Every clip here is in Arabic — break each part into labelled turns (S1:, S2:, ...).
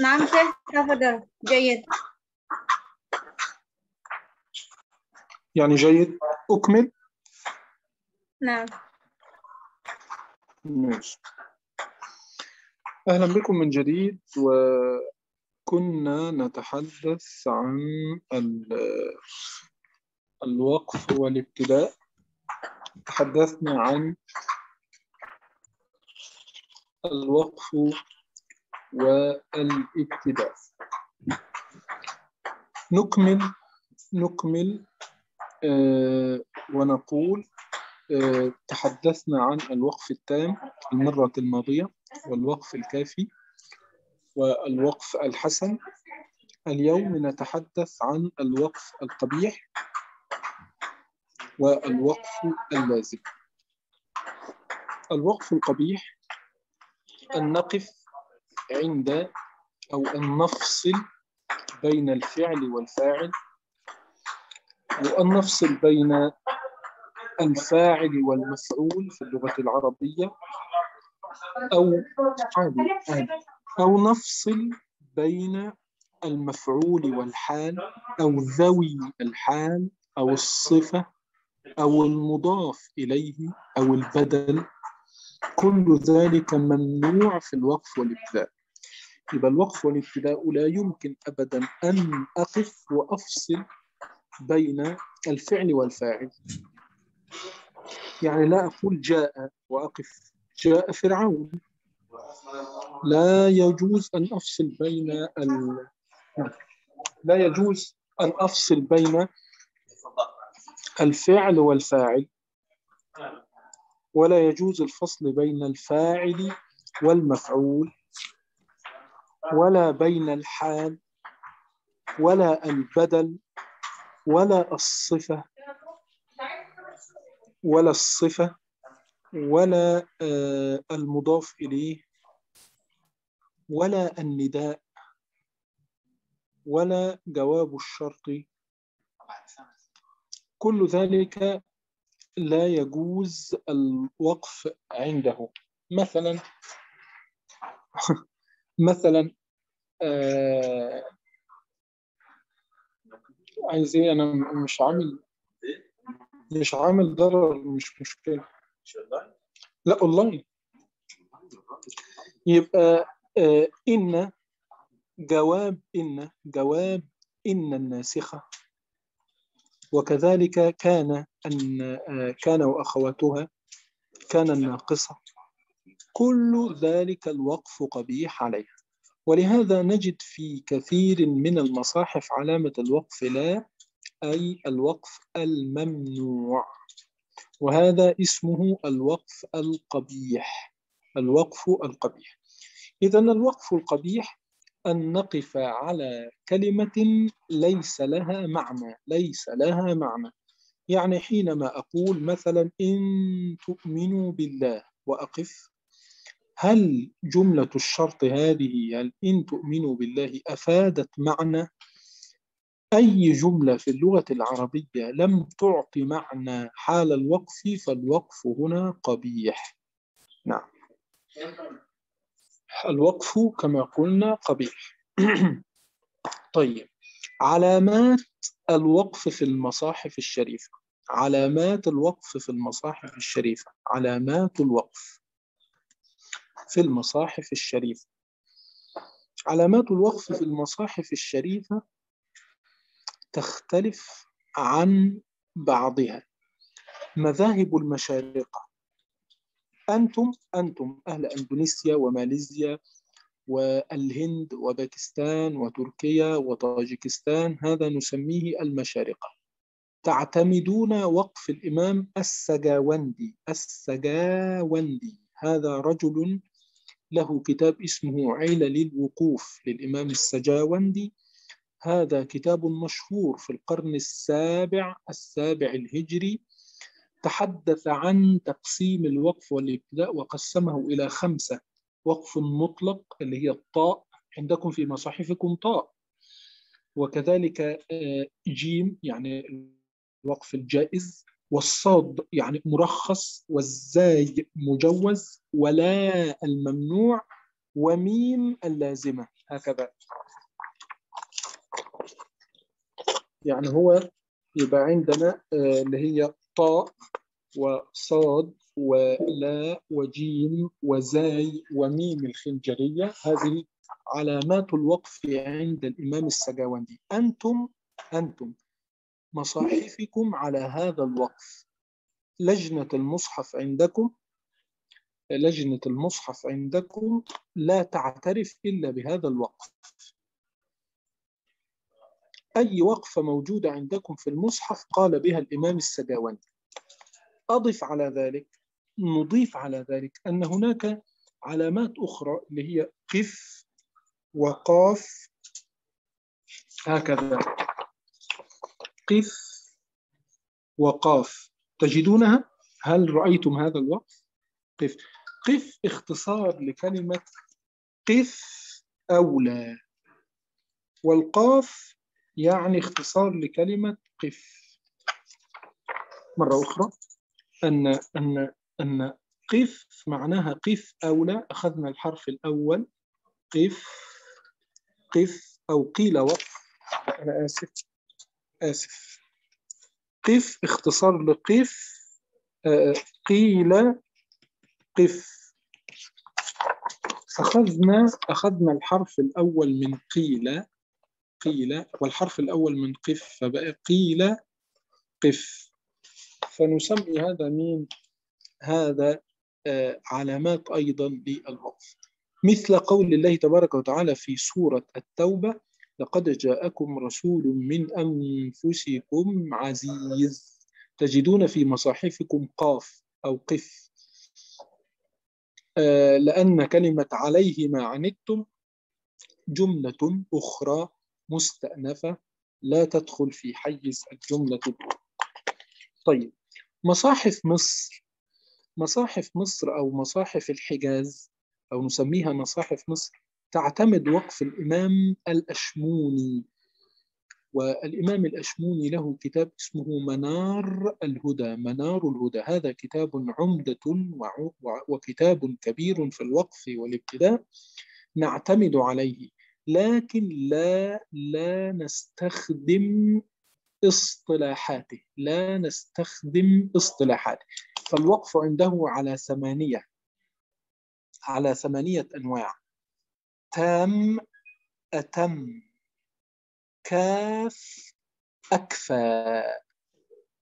S1: نعم شيخ تفضل جيد.
S2: يعني جيد. أكمل؟
S1: نعم.
S2: ماشي. أهلا بكم من جديد وكنا نتحدث عن ال- الوقف والابتداء. تحدثنا عن الوقف والابتداء نكمل نكمل آه، ونقول آه، تحدثنا عن الوقف التام المرة الماضية والوقف الكافي والوقف الحسن. اليوم نتحدث عن الوقف القبيح والوقف اللازم. الوقف القبيح أن نقف عند أو أن نفصل بين الفعل والفاعل وأن نفصل بين الفاعل والمفعول في اللغة العربية أو عادي عادي. أو نفصل بين المفعول والحال أو ذوي الحال أو الصفة أو المضاف إليه أو البدل. كل ذلك ممنوع في الوقف والابتداء. يبقى الوقف والابتداء لا يمكن أبدا أن أقف وأفصل بين الفعل والفاعل. يعني لا أقول جاء وأقف جاء فرعون. لا يجوز أن أفصل بين ال... لا يجوز أن أفصل بين الفعل والفاعل. ولا يجوز الفصل بين الفاعل والمفعول ولا بين الحال ولا البدل ولا الصفة ولا الصفة ولا آه، المضاف إليه ولا النداء ولا جواب الشرط. كل ذلك لا يجوز الوقف عنده. مثلا مثلا آه عايز إيه؟ أنا مش عامل مش عامل ضرر مش مشكلة. لا أونلاين. يبقى آه إن جواب إن جواب إن الناسخة. وكذلك كان أن آه، كان وأخواتها كان الناقصة. كل ذلك الوقف قبيح عليها ولهذا نجد في كثير من المصاحف علامة الوقف لا أي الوقف الممنوع. وهذا اسمه الوقف القبيح. الوقف القبيح. إذا الوقف القبيح أن نقف على كلمة ليس لها معنى ليس لها معنى. يعني حينما أقول مثلا إن تؤمنوا بالله وأقف هل جملة الشرط هذه هل إن تؤمنوا بالله أفادت معنى؟ أي جملة في اللغة العربية لم تعطي معنى حال الوقف فالوقف هنا قبيح. نعم. الوقف كما قلنا قبيح. طيب علامات الوقف في المصاحف الشريفة. علامات الوقف في المصاحف الشريفة. علامات الوقف في المصاحف الشريفة. علامات الوقف في المصاحف الشريفة تختلف عن بعضها. مذاهب المشارقة. أنتم أنتم أهل أندونيسيا وماليزيا والهند وباكستان وتركيا وطاجكستان هذا نسميه المشارقة تعتمدون وقف الإمام السجاوندي السجاوندي. هذا رجل له كتاب اسمه علل الوقوف للإمام السجاوندي. هذا كتاب مشهور في القرن السابع السابع الهجري. تحدث عن تقسيم الوقف والابتداء وقسمه إلى خمسة. وقف مطلق اللي هي الطاء عندكم في مصاحفكم طاء. وكذلك آه، جيم يعني الوقف الجائز. والصاد يعني مرخص. والزاي مجوز. ولا الممنوع. وميم اللازمة. هكذا. يعني هو يبقى عندنا آه، اللي هي طاء وصاد ولا وجيم وزاي وميم الخنجرية. هذه علامات الوقف عند الإمام السجاوندي. أنتم أنتم مصاحفكم على هذا الوقف. لجنة المصحف عندكم لجنة المصحف عندكم لا تعترف إلا بهذا الوقف. أي وقفة موجودة عندكم في المصحف؟ قال بها الإمام السجاوندي أضف على ذلك نضيف على ذلك أن هناك علامات أخرى اللي هي قف وقاف هكذا. قف وقاف. تجدونها؟ هل رأيتم هذا الوقف؟ قف. قف اختصار لكلمة قف أولى. والقاف يعني اختصار لكلمة قف. مرة أخرى أن أن أن قف معناها قف أولى أخذنا الحرف الأول قف قف أو قيل وقف. أنا آسف آسف. قف اختصار لقف آه، قيل قف. أخذنا أخذنا الحرف الأول من قيل. قيل والحرف الأول من قف فبقى قيل قف. فنسمي هذا مين هذا آه علامات أيضا للوقف مثل قول الله تبارك وتعالى في سورة التوبة لقد جاءكم رسول من أنفسكم عزيز. تجدون في مصاحفكم قاف أو قف. آه لأن كلمة عليه ما عنتم جملة أخرى مستأنفة لا تدخل في حيز الجملة. الأولى طيب مصاحف مصر مصاحف مصر أو مصاحف الحجاز أو نسميها مصاحف مصر تعتمد وقف الإمام الأشموني والإمام الأشموني له كتاب اسمه منار الهدى منار الهدى. هذا كتاب عمدة وكتاب كبير في الوقف والابتداء نعتمد عليه. لكن لا لا نستخدم اصطلاحاته لا نستخدم اصطلاحاته. فالوقف عنده على ثمانية على ثمانية أنواع. تام أتم كاف أكفى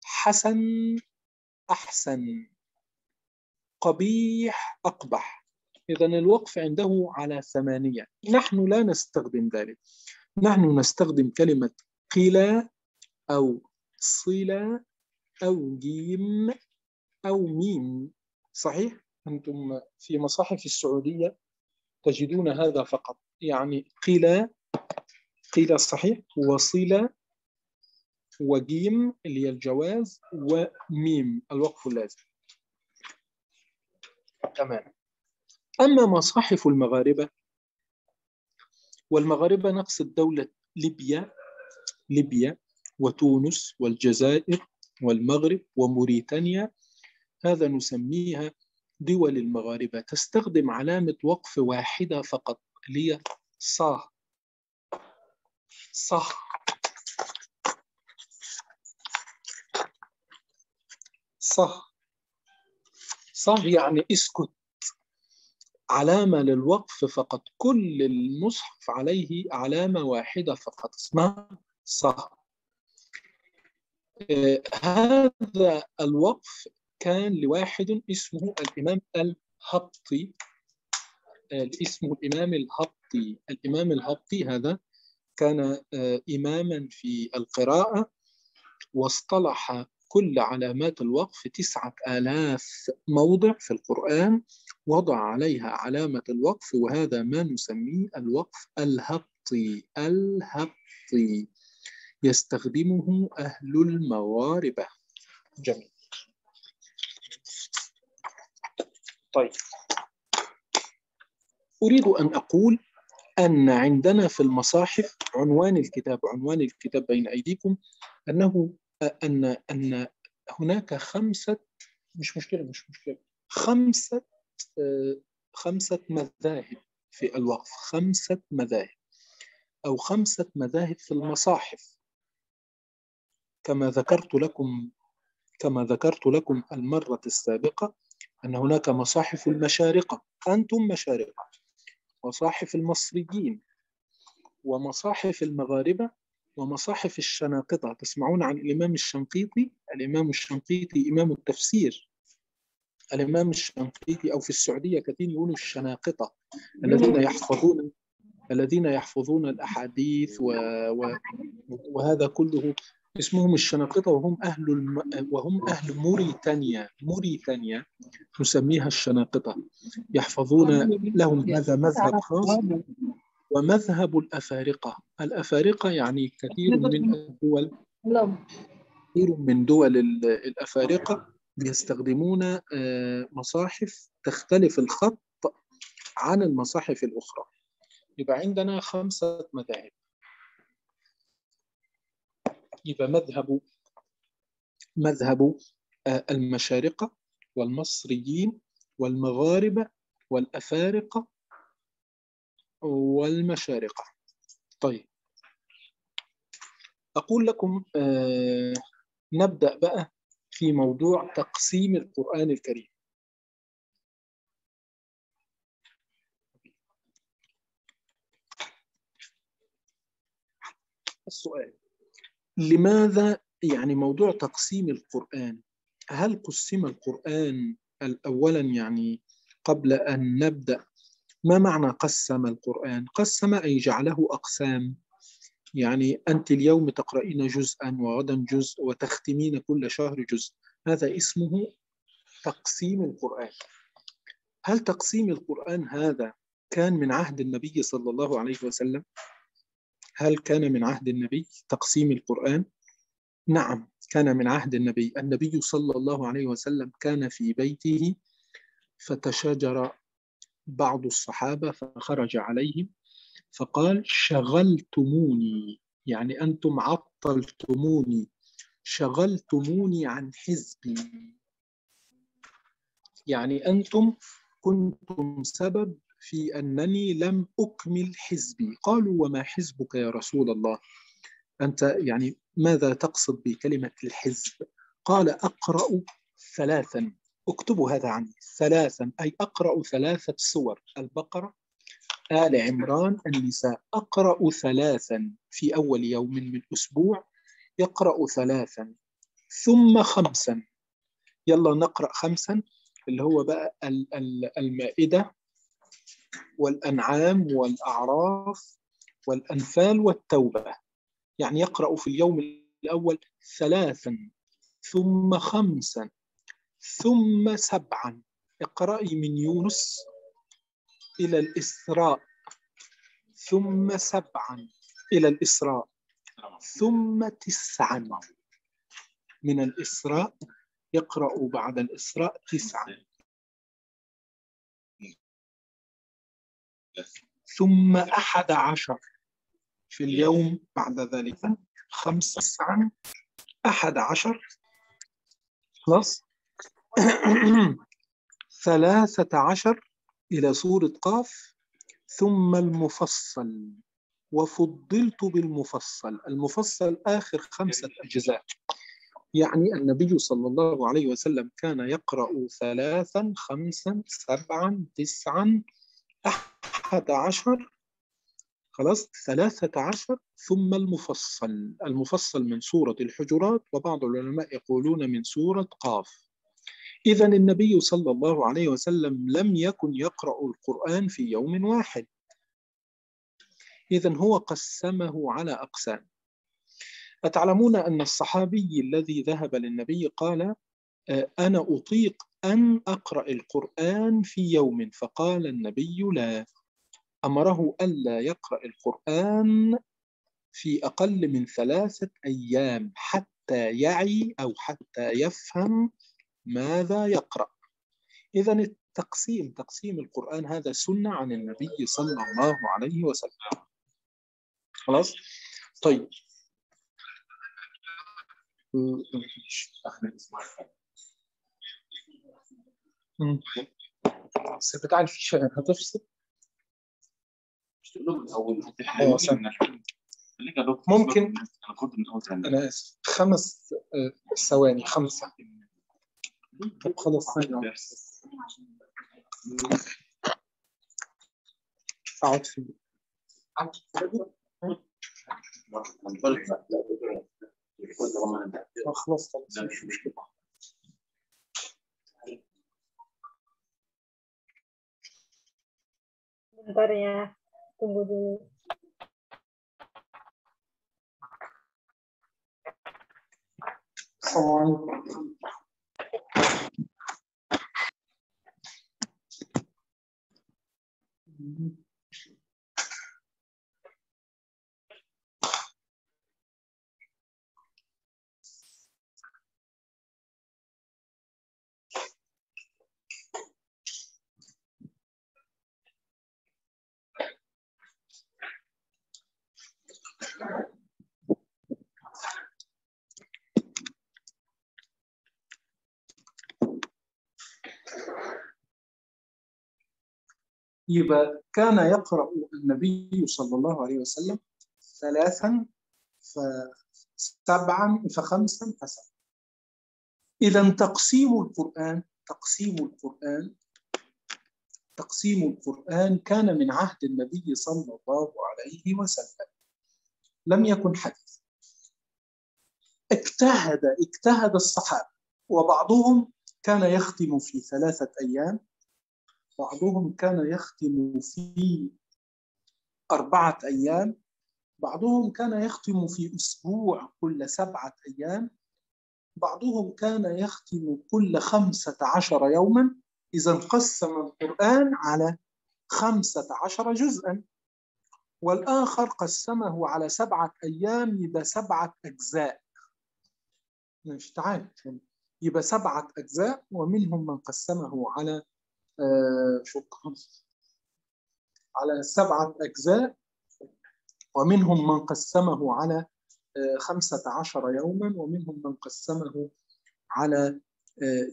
S2: حسن أحسن قبيح أقبح. إذا الوقف عنده على ثمانية. نحن لا نستخدم ذلك. نحن نستخدم كلمة قيل أو صلة أو جيم أو ميم. صحيح؟ أنتم في مصاحف السعودية تجدون هذا فقط. يعني قيل قيل صحيح؟ وصلة وجيم اللي هي الجواز وميم الوقف اللازم. تمام. أما مصاحف المغاربة والمغاربة نقصد دولة ليبيا ليبيا وتونس والجزائر والمغرب وموريتانيا. هذا نسميها دول المغاربة. تستخدم علامة وقف واحدة فقط اللي هي صا صا صا صا يعني اسكت. علامة للوقف فقط كل المصحف عليه علامة واحدة فقط اسمها صا آه، هذا الوقف كان لواحد اسمه الإمام الهبطي. آه، اسمه الإمام الهبطي الإمام الهبطي هذا كان آه، إماما في القراءة واصطلح كل علامات الوقف تسعة آلاف موضع في القرآن. وضع عليها علامة الوقف وهذا ما نسميه الوقف الهبطي الهبطي. يستخدمه أهل المواربة جميل. طيب. أريد أن أقول أن عندنا في المصاحف عنوان الكتاب عنوان الكتاب بين أيديكم أنه أن أن هناك خمسة مش مشكلة مش مشكلة خمسة خمسة مذاهب في الوقف خمسة مذاهب أو خمسة مذاهب في المصاحف. كما ذكرت لكم كما ذكرت لكم المرة السابقة أن هناك مصاحف المشارقة. أنتم مشارقة مصاحف المصريين ومصاحف المغاربة ومصاحف الشناقطة. تسمعون عن الإمام الشنقيطي؟ الإمام الشنقيطي إمام التفسير. الإمام الشنقيطي أو في السعودية كثير يقولوا الشناقطة الذين يحفظون الذين يحفظون الأحاديث و... و... وهذا كله اسمهم الشناقطة وهم أهل الم... وهم أهل موريتانيا موريتانيا نسميها الشناقطة. يحفظون لهم هذا مذهب خاص ومذهب الأفارقة. الأفارقة يعني كثير من الدول كثير من دول الأفارقة يستخدمون مصاحف تختلف الخط عن المصاحف الأخرى. يبقى عندنا خمسة مذاهب. يبقى مذهب مذهب المشارقة والمصريين والمغاربة والأفارقة والمشارقة. طيب. أقول لكم آه نبدأ بقى في موضوع تقسيم القرآن الكريم. السؤال لماذا يعني موضوع تقسيم القرآن؟ هل قسم القرآن أولا يعني قبل أن نبدأ ما معنى قسم القرآن؟ قسم أي جعله أقسام؟ يعني أنت اليوم تقرأين جزءا وغدا جزء وتختمين كل شهر جزء هذا اسمه تقسيم القرآن هل تقسيم القرآن هذا كان من عهد النبي صلى الله عليه وسلم؟ هل كان من عهد النبي تقسيم القرآن؟ نعم كان من عهد النبي النبي صلى الله عليه وسلم كان في بيته فتشاجر بعض الصحابة فخرج عليهم فقال شغلتموني يعني أنتم عطلتموني شغلتموني عن حزبي. يعني أنتم كنتم سبب في أنني لم أكمل حزبي. قالوا وما حزبك يا رسول الله؟ أنت يعني ماذا تقصد بكلمة الحزب؟ قال أقرأ ثلاثا اكتبوا هذا عني ثلاثا أي أقرأ ثلاثة سور البقرة آل عمران النساء أقرأ ثلاثا في أول يوم من أسبوع يقرأ ثلاثا ثم خمسا. يلا نقرأ خمسا اللي هو بقى المائدة والأنعام والأعراف والأنفال والتوبة. يعني يقرأ في اليوم الأول ثلاثا ثم خمسا ثم سبعا. اقرأي من يونس إلى الإسراء. ثم سبعا إلى الإسراء. ثم تسعا. من الإسراء يقرأ بعد الإسراء تسعا. ثم أحد عشر. في اليوم بعد ذلك. خمسة تسعا أحد عشر. خلاص. ثلاثة عشر. إلى سورة قاف ثم المفصل وفضلت بالمفصل. المفصل آخر خمسة أجزاء. يعني النبي صلى الله عليه وسلم كان يقرأ ثلاثا خمسا سبعا تسعا أحد عشر. خلاص؟ ثلاثة عشر. ثم المفصل. المفصل من سورة الحجرات وبعض العلماء يقولون من سورة قاف. إذا النبي صلى الله عليه وسلم لم يكن يقرأ القرآن في يوم واحد. إذا هو قسمه على أقسام. أتعلمون أن الصحابي الذي ذهب للنبي قال أنا أطيق أن أقرأ القرآن في يوم. فقال النبي لا. أمره ألا يقرأ القرآن في أقل من ثلاثة أيام حتى يعي أو حتى يفهم ماذا يقرأ؟ إذا التقسيم تقسيم القرآن هذا سنة عن النبي صلى الله عليه وسلم. خلاص؟ طيب. بس بتاع الفيشة هتفصل ممكن. أنا آسف. خمس آه، ثواني خمسة. طب خلاص ثانية أقعد فيه. خلاص خلاص مش مشكلة.
S1: Bentar ya, tunggu dulu.
S2: Assalamualaikum. Mm-hmm. يبقى كان يقرأ النبي صلى الله عليه وسلم ثلاثا فسبعا فخمسا فسبعا إذا تقسيم القرآن تقسيم القرآن تقسيم القرآن كان من عهد النبي صلى الله عليه وسلم. لم يكن حديث اجتهد اجتهد الصحابة وبعضهم كان يختم في ثلاثة أيام بعضهم كان يختم في أربعة أيام بعضهم كان يختم في أسبوع كل سبعة أيام بعضهم كان يختم كل خمسة عشر يوما. إذا قسم القرآن على خمسة عشر جزءا. والآخر قسمه على سبعة أيام يبقى سبعة أجزاء. مش تعال يبقى سبعة أجزاء ومنهم من قسمه على شكرا. على سبعة أجزاء ومنهم من قسمه على آه خمسة عشر يوما ومنهم من قسمه على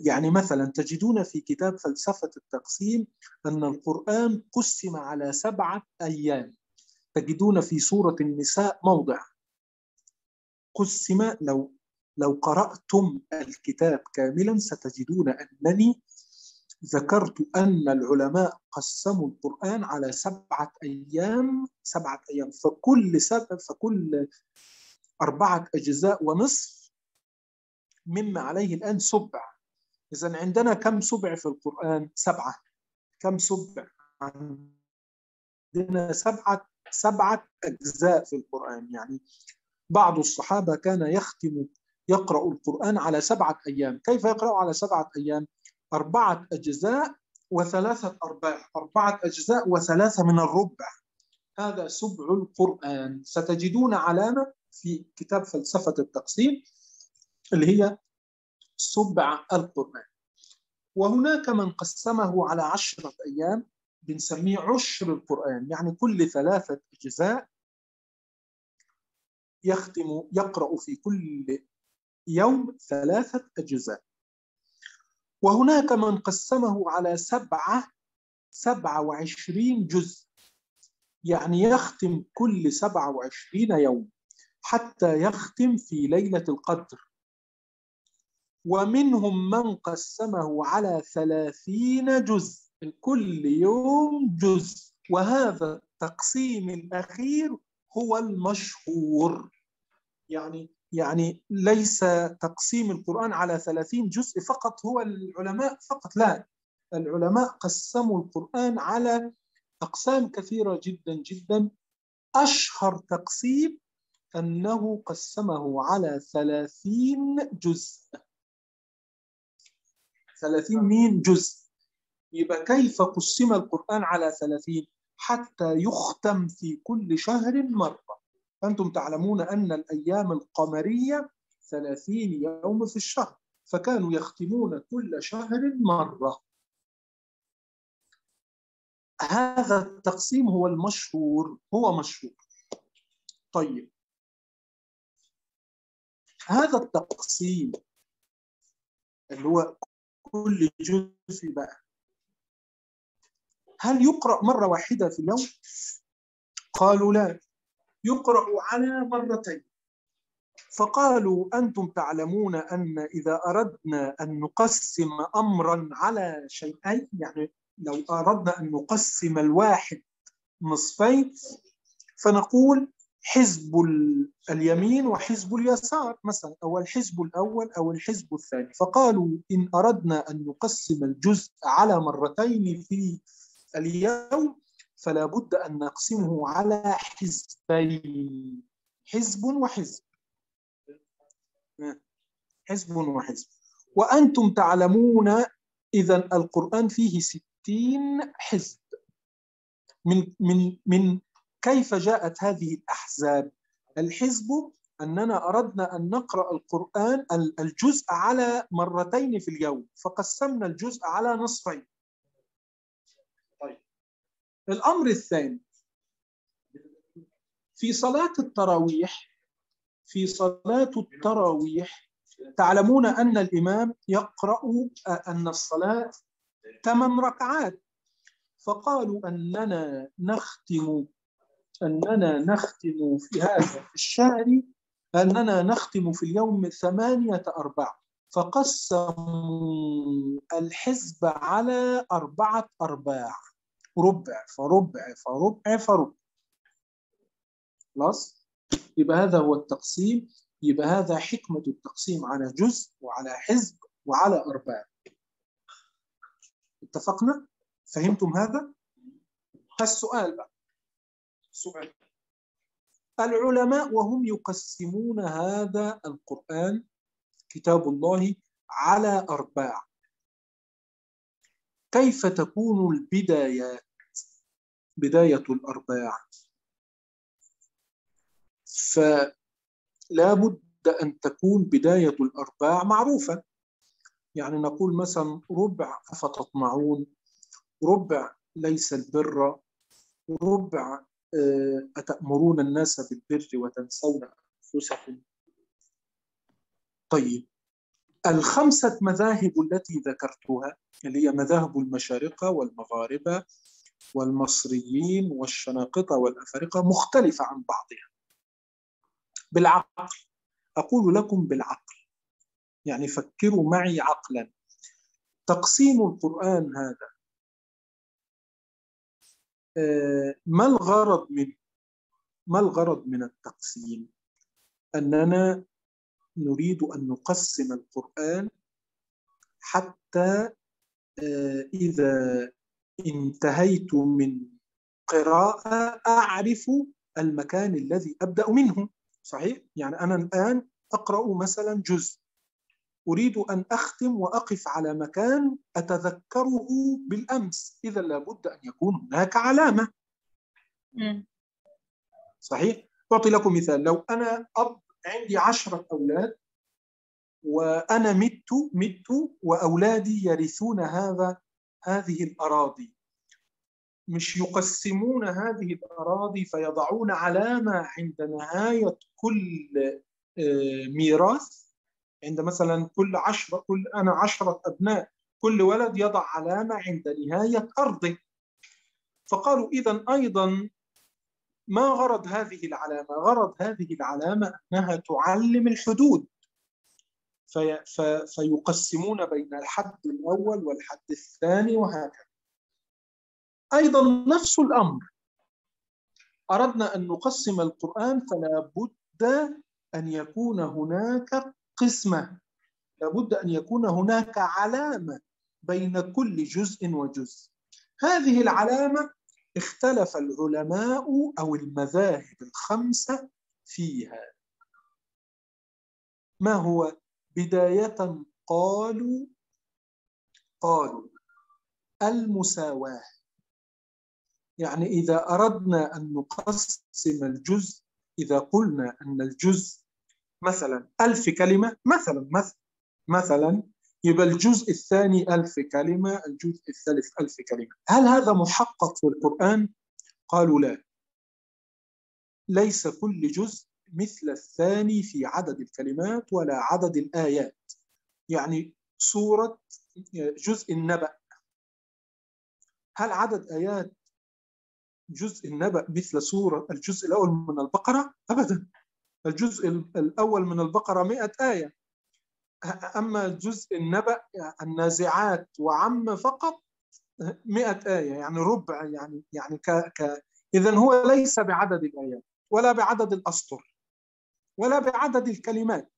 S2: يعني مثلا تجدون في كتاب فلسفة التقسيم أن القرآن قسم على سبعة أيام. تجدون في سورة النساء موضع. قسم لو لو قرأتم الكتاب كاملا ستجدون أنني ذكرت أن العلماء قسموا القرآن على سبعة أيام سبعة أيام فكل سبع فكل أربعة أجزاء ونصف مما عليه الآن سبع إذا عندنا كم سبع في القرآن؟ سبعة كم سبع؟ عندنا سبعة سبعة أجزاء في القرآن يعني بعض الصحابة كان يختم يقرأ القرآن على سبعة أيام كيف يقرأ على سبعة أيام؟ أربعة أجزاء وثلاثة أرباع أربعة أجزاء وثلاثة من الربع. هذا سبع القرآن. ستجدون علامة في كتاب فلسفة التقسيم اللي هي سبع القرآن. وهناك من قسمه على عشرة أيام بنسميه عشر القرآن. يعني كل ثلاثة أجزاء يختم يقرأ في كل يوم ثلاثة أجزاء. وهناك من قسمه على سبعة سبعة وعشرين جزء. يعني يختم كل سبعة وعشرين يوم حتى يختم في ليلة القدر. ومنهم من قسمه على ثلاثين جزء كل يوم جزء. وهذا التقسيم الأخير هو المشهور. يعني يعني ليس تقسيم القرآن على ثلاثين جزء فقط هو العلماء فقط. لا العلماء قسموا القرآن على أقسام كثيرة جدا جدا. أشهر تقسيم أنه قسمه على ثلاثين جزء. ثلاثين مين جزء. يبقى كيف قسم القرآن على ثلاثين؟ حتى يختم في كل شهر مرة. أنتم تعلمون أن الأيام القمرية ثلاثين يوم في الشهر فكانوا يختمون كل شهر مرة. هذا التقسيم هو المشهور هو مشهور. طيب. هذا التقسيم اللي هو كل جزء بقى هل يقرأ مرة واحدة في اليوم؟ قالوا لا. يقرأ على مرتين. فقالوا أنتم تعلمون أن إذا أردنا أن نقسم أمرا على شيئين يعني لو أردنا أن نقسم الواحد نصفين فنقول حزب اليمين وحزب اليسار مثلا أو الحزب الأول أو الحزب الثاني. فقالوا إن أردنا أن نقسم الجزء على مرتين في اليوم فلا بد أن نقسمه على حزبين حزب وحزب. حزب وحزب. وأنتم تعلمون إذا القرآن فيه ستين حزب. من من من كيف جاءت هذه الأحزاب؟ الحزب أننا أردنا أن نقرأ القرآن الجزء على مرتين في اليوم فقسمنا الجزء على نصفين. الأمر الثاني في صلاة التراويح في صلاة التراويح تعلمون أن الإمام يقرأ أن الصلاة ثمان ركعات. فقالوا أننا نختم أننا نختم في هذا الشهر أننا نختم في اليوم ثمانية أرباع فقسموا الحزب على أربعة أرباع. ربع فربع فربع فربع. خلاص؟ يبقى هذا هو التقسيم. يبقى هذا حكمة التقسيم على جزء وعلى حزب وعلى أرباع. اتفقنا؟ فهمتم هذا؟ السؤال بقى. سؤال العلماء وهم يقسمون هذا القرآن كتاب الله على أرباع. كيف تكون البدايات بداية الأرباع. فلا بد أن تكون بداية الأرباع معروفة. يعني نقول مثلا ربع أفتطمعون ربع ليس البر ربع أتأمرون الناس بالبر وتنسون أنفسكم؟ طيب الخمسة مذاهب التي ذكرتها اللي هي مذاهب المشارقة والمغاربة والمصريين والشناقطة والأفارقة مختلفة عن بعضها. بالعقل. أقول لكم بالعقل. يعني فكروا معي عقلا. تقسيم القرآن هذا. ما الغرض من ما الغرض من التقسيم؟ أننا نريد أن نقسم القرآن حتى إذا انتهيت من قراءة أعرف المكان الذي أبدأ منه. صحيح؟ يعني أنا الآن أقرأ مثلا جزء. أريد أن أختم وأقف على مكان أتذكره بالأمس. إذا لابد أن يكون هناك علامة. صحيح؟ أعطي لكم مثال. لو أنا أب عندي عشرة أولاد وأنا مت مت وأولادي يرثون هذا هذه الأراضي. مش يقسمون هذه الأراضي فيضعون علامة عند نهاية كل ميراث. عند مثلا كل عشرة كل أنا عشرة أبناء كل ولد يضع علامة عند نهاية أرضه. فقالوا إذا أيضا ما غرض هذه العلامة؟ غرض هذه العلامة أنها تعلم الحدود. في في فيقسمون بين الحد الأول والحد الثاني وهكذا. أيضا نفس الأمر. أردنا أن نقسم القرآن فلا بد أن يكون هناك قسمة. لابد أن يكون هناك علامة بين كل جزء وجزء. هذه العلامة اختلف العلماء أو المذاهب الخمسة فيها. ما هو بداية قالوا قالوا المساواة. يعني إذا أردنا أن نقسم الجزء إذا قلنا أن الجزء مثلا ألف كلمة مثلا مثلا مثلا يبقى الجزء الثاني ألف كلمة الجزء الثالث ألف كلمة. هل هذا محقق في القرآن؟ قالوا لا. ليس كل جزء مثل الثاني في عدد الكلمات ولا عدد الآيات. يعني سورة جزء النبأ. هل عدد آيات جزء النبأ مثل سورة الجزء الأول من البقرة؟ أبدا. الجزء الأول من البقرة مئة آية. أما جزء النبأ النازعات وعم فقط مئة آية يعني ربع يعني يعني ك ك إذا هو ليس بعدد الآيات ولا بعدد الأسطر. ولا بعدد الكلمات.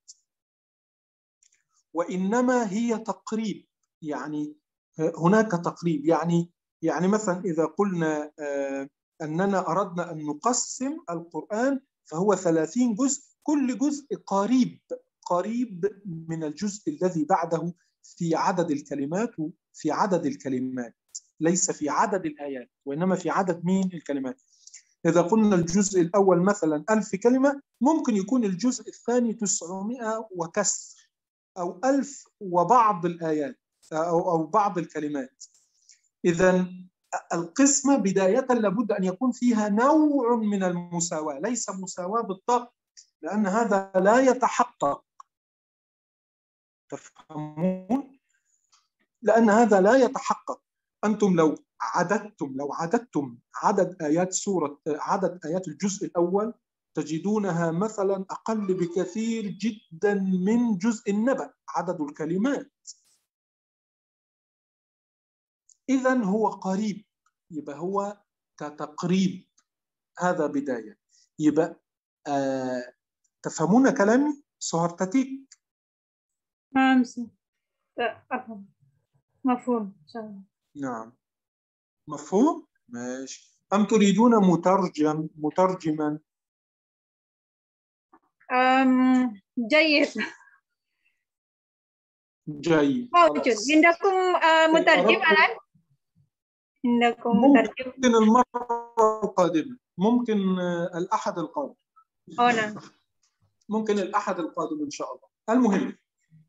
S2: وإنما هي تقريب يعني هناك تقريب. يعني يعني مثلا إذا قلنا آه، أننا أردنا أن نقسم القرآن فهو ثلاثين جزء كل جزء قريب قريب من الجزء الذي بعده في عدد الكلمات في عدد الكلمات ليس في عدد الآيات وإنما في عدد مين الكلمات. إذا قلنا الجزء الأول مثلا ألف كلمة ممكن يكون الجزء الثاني تسعمائة وكسر أو ألف وبعض الآيات أو, أو بعض الكلمات. إذا القسمة بداية لابد أن يكون فيها نوع من المساواة ليس مساواة بالضبط لأن هذا لا يتحقق. تفهمون؟ لأن هذا لا يتحقق. أنتم لو عددتم لو عددتم عدد آيات سورة عدد آيات الجزء الأول تجدونها مثلا أقل بكثير جدا من جزء النبأ عدد الكلمات. إذا هو قريب يبقى هو كتقريب. هذا بداية. يبقى آه تفهمون كلامي؟
S1: نعم أفهم. مفهوم إن شاء الله
S2: نعم. مفهوم؟ ماشي. أم تريدون مترجم مترجما؟
S1: أم جيد.
S2: جيد.
S1: موجود. عندكم مترجم الآن؟ عندكم مترجم؟
S2: ممكن المرة القادمة. ممكن الأحد القادم.
S1: أو نعم.
S2: ممكن الأحد القادم إن شاء الله. المهم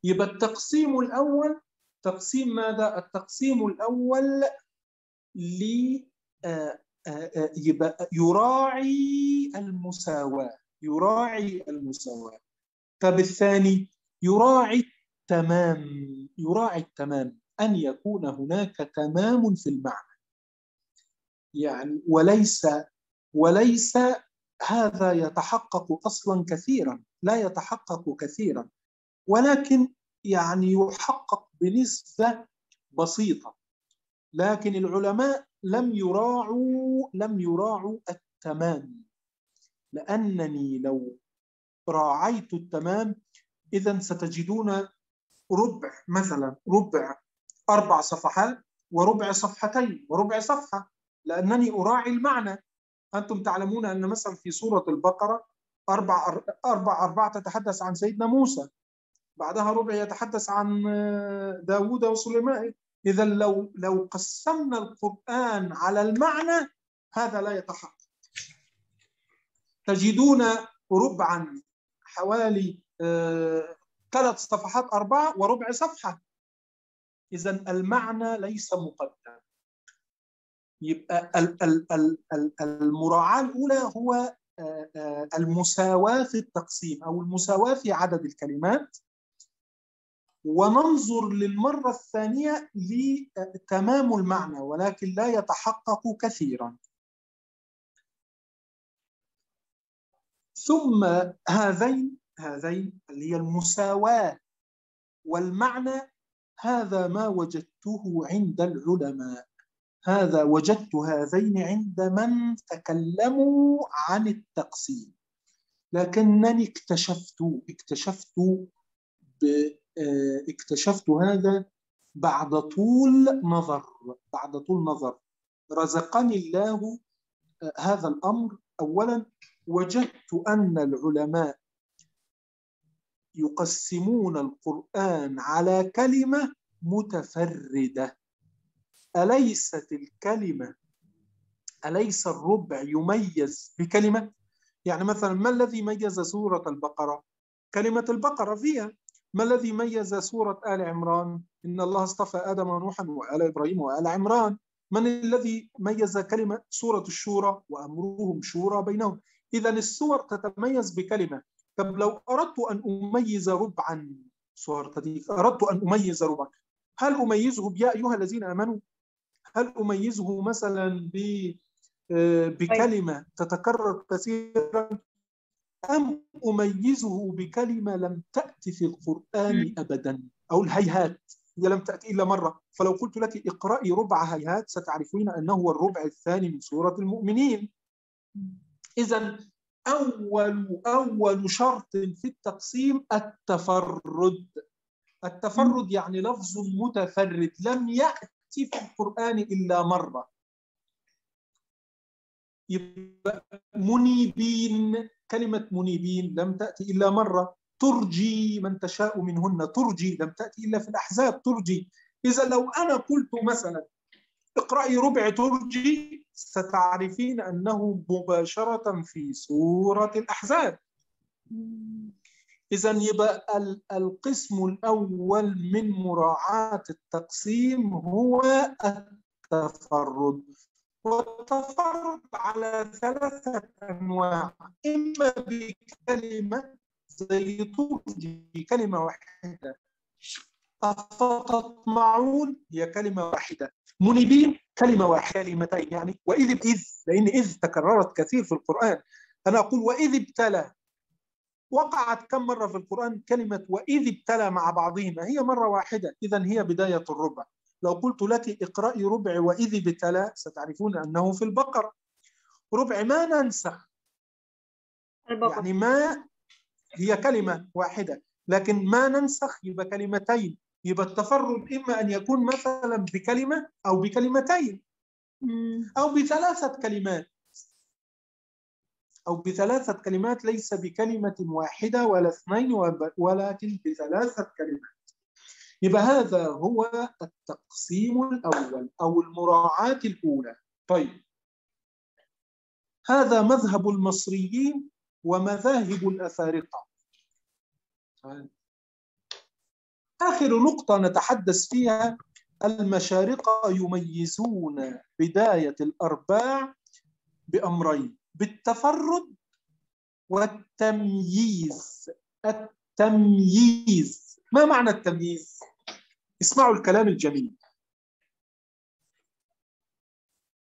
S2: يبقى التقسيم الأول تقسيم ماذا؟ التقسيم الأول ل يبقى يراعي المساواة يراعي المساواة طب الثاني يراعي التمام يراعي التمام أن يكون هناك تمام في المعنى يعني وليس وليس هذا يتحقق أصلا كثيرا لا يتحقق كثيرا ولكن يعني يحقق بنسبة بسيطة. لكن العلماء لم يراعوا لم يراعوا التمام. لأنني لو راعيت التمام اذا ستجدون ربع مثلا ربع أربع صفحات وربع صفحتين وربع صفحة. لأنني أراعي المعنى. أنتم تعلمون أن مثلا في سورة البقرة أربع أربع أربعة تتحدث عن سيدنا موسى. بعدها ربع يتحدث عن داوود وسليمان. إذا لو لو قسمنا القرآن على المعنى هذا لا يتحقق. تجدون ربعا حوالي ثلاث صفحات أربعة وربع صفحة. إذا المعنى ليس مقدم. يبقى المراعاة الأولى هو المساواة في التقسيم أو المساواة في عدد الكلمات. وننظر للمرة الثانية لتمام المعنى ولكن لا يتحقق كثيرا. ثم هذين هذين اللي هي المساواة والمعنى هذا ما وجدته عند العلماء. هذا وجدت هذين عند من تكلموا عن التقسيم لكنني اكتشفت اكتشفت اكتشفت هذا بعد طول نظر بعد طول نظر رزقني الله هذا الأمر اولا وجدت أن العلماء يقسمون القرآن على كلمة متفردة أليست الكلمة أليس الربع يميز بكلمة؟ يعني مثلا ما الذي ميز سورة البقرة؟ كلمة البقرة فيها ما الذي ميز سورة آل عمران؟ إن الله اصطفى آدم ونوحا وآل إبراهيم وآل عمران. من الذي ميز كلمة سورة الشورى وأمرهم شورى بينهم؟ إذا السور تتميز بكلمة. طب لو أردت أن أميز ربعا سورة أردت أن أميز ربعا هل أميزه بيا أيها الذين آمنوا؟ هل أميزه مثلا ب آه، بكلمة تتكرر كثيرا؟ أم أميزه بكلمة لم تأتي في القرآن أبدا؟ أو الهيهات هي لم تأتي إلا مرة. فلو قلت لك اقرأي ربع هيهات ستعرفين أنه هو الربع الثاني من سورة المؤمنين. إذا أول أول شرط في التقسيم التفرد. التفرد يعني لفظ متفرد لم يأتي في القرآن إلا مرة. يبقى منيبين. كلمة منيبين لم تأتي إلا مرة. ترجي من تشاء منهن. ترجي لم تأتي إلا في الأحزاب. ترجي. إذا لو أنا قلت مثلا اقرأي ربع ترجي ستعرفين أنه مباشرة في سورة الأحزاب. إذا يبقى القسم الأول من مراعاة التقسيم هو التفرد. والتفرد على ثلاثة أنواع. إما بكلمة زي ترجي كلمة واحدة. أفتطمعون هي كلمة واحدة. منيبين كلمة واحدة. كلمتين يعني. وإذ إذ لأن إذ تكررت كثير في القرآن. أنا أقول وإذ ابتلى. وقعت كم مرة في القرآن كلمة وإذ ابتلى مع بعضهما. هي مرة واحدة. إذا هي بداية الربع. لو قلت لك اقرأي ربع وإذ ابتلى ستعرفون أنه في البقرة ربع ما ننسخ. البقرة. يعني ما هي كلمة واحدة لكن ما ننسخ يبقى كلمتين. يبقى التفرد إما أن يكون مثلا بكلمة أو بكلمتين. أو بثلاثة كلمات. أو بثلاثة كلمات ليس بكلمة واحدة ولا اثنين ولكن بثلاثة كلمات. يبقى هذا هو التقسيم الأول أو المراعاة الأولى. طيب. هذا مذهب المصريين ومذاهب الأفارقة. آخر نقطة نتحدث فيها المشارقة يميزون بداية الأرباع بأمرين بالتفرد والتمييز. التمييز. ما معنى التمييز؟ اسمعوا الكلام الجميل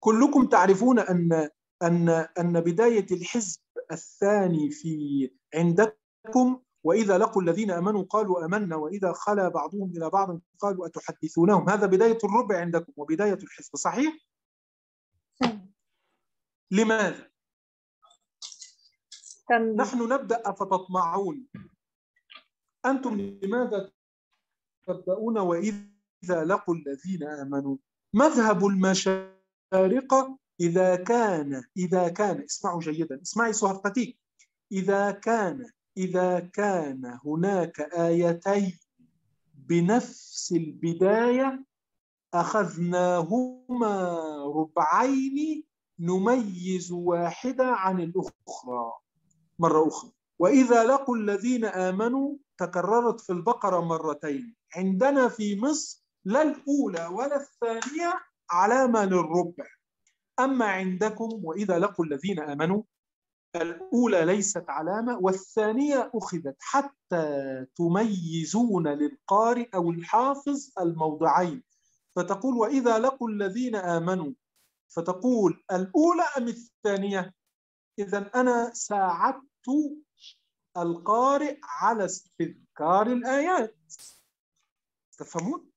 S2: كلكم تعرفون أن أن أن بداية الحزب الثاني في عندكم وإذا لقوا الذين آمنوا قالوا آمنا وإذا خلا بعضهم إلى بعض قالوا أتحدثونهم هذا بداية الربع عندكم وبداية الحزب صحيح؟ لماذا؟ نحن نبدأ أفتطمعون أنتم لماذا تبدأون وإذا لقوا الذين آمنوا؟ مذهب المشارقة إذا كان إذا كان اسمعوا جيدا اسمعي سهرتك إذا كان إذا كان هناك آيتين بنفس البداية أخذناهما ربعين نميز واحدة عن الأخرى مرة أخرى. وإذا لقوا الذين آمنوا تكررت في البقرة مرتين. عندنا في مصر لا الأولى ولا الثانية علامة للربع أما عندكم وإذا لقوا الذين آمنوا الأولى ليست علامة والثانية أخذت. حتى تميزون للقارئ أو الحافظ الموضعين. فتقول وإذا لقوا الذين آمنوا؟ فتقول الأولى أم الثانية؟ إذا أنا ساعدت القارئ على استذكار الآيات. تفهمون؟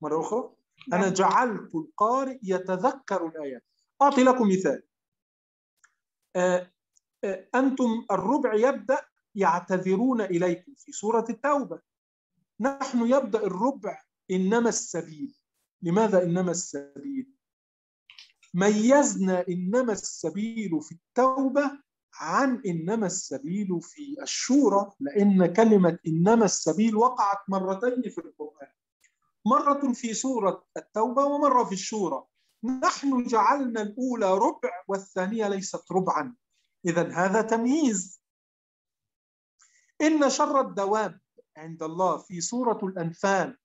S2: مرة أخرى. أنا نعم. جعلت القارئ يتذكر الآيات. أعطي لكم مثال. آه، آه، أنتم الربع يبدأ يعتذرون إليكم في سورة التوبة. نحن يبدأ الربع إنما السبيل. لماذا إنما السبيل؟ ميزنا إنما السبيل في التوبة عن إنما السبيل في الشورى لأن كلمة إنما السبيل وقعت مرتين في القرآن. مرة في سورة التوبة ومرة في الشورى. نحن جعلنا الأولى ربع والثانية ليست ربعا. إذا هذا تمييز. إن شر الدواب عند الله في سورة الأنفال.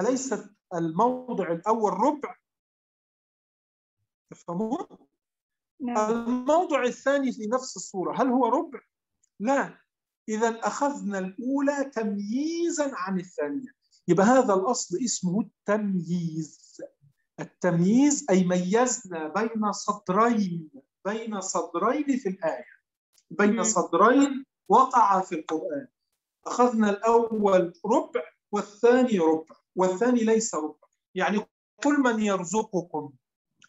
S2: أليست الموضع الأول ربع؟ تفهمون؟ نعم. الموضع الثاني في نفس الصورة هل هو ربع؟ لا. إذا أخذنا الأولى تمييزا عن الثانية. يبقى هذا الأصل اسمه التمييز. التمييز أي ميزنا بين سطرين بين صدرين في الآية. بين. صدرين وقع في القرآن. أخذنا الأول ربع والثاني ربع والثاني ليس ربع. يعني كل من يرزقكم.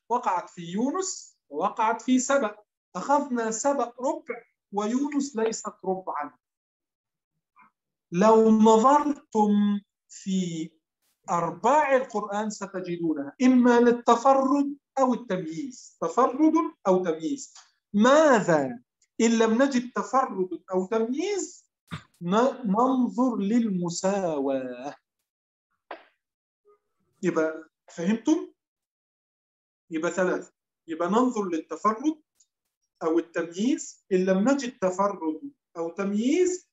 S2: وقعت في يونس ووقعت في سبأ. أخذنا سبأ ربع ويونس ليست ربعا. لو نظرتم في أرباع القرآن ستجدونها إما للتفرد أو التمييز. تفرد أو تمييز. ماذا؟ إن لم نجد تفرد أو تمييز ننظر للمساواة. يبقى فهمتم؟ يبقى ثلاثة. يبقى ننظر للتفرد أو التمييز. إن لم نجد تفرد أو تمييز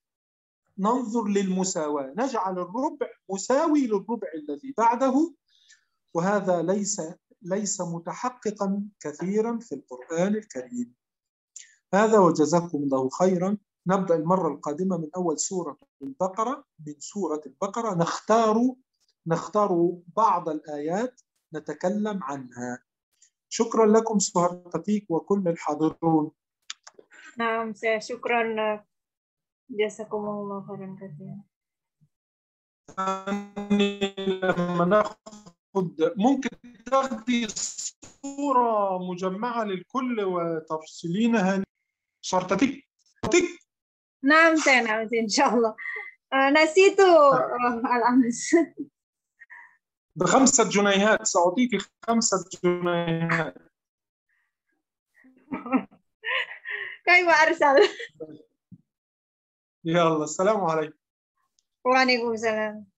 S2: ننظر للمساواة. نجعل الربع مساوي للربع الذي بعده وهذا ليس ليس متحققا كثيرا في القرآن الكريم. هذا وجزاكم الله خيرا. نبدأ المرة القادمة من أول سورة البقرة. من سورة البقرة نختار نختار بعض الآيات نتكلم عنها. شكرا لكم سهرتك وكل الحاضرون.
S1: نعم syukran uh, jazakumullah khairan katsiran
S2: لما ناخد ممكن تاخدي صورة مجمعة للكل وتفصلينها شرطتك شرطتك
S1: نعم saya نعم insyaallah uh, nasi itu uh, al-amas
S2: بخمسة جنيهات سأعطيك خمسة جنيهات.
S1: كيف أرسل؟
S2: يلا السلام عليكم.
S1: Waalaikumsalam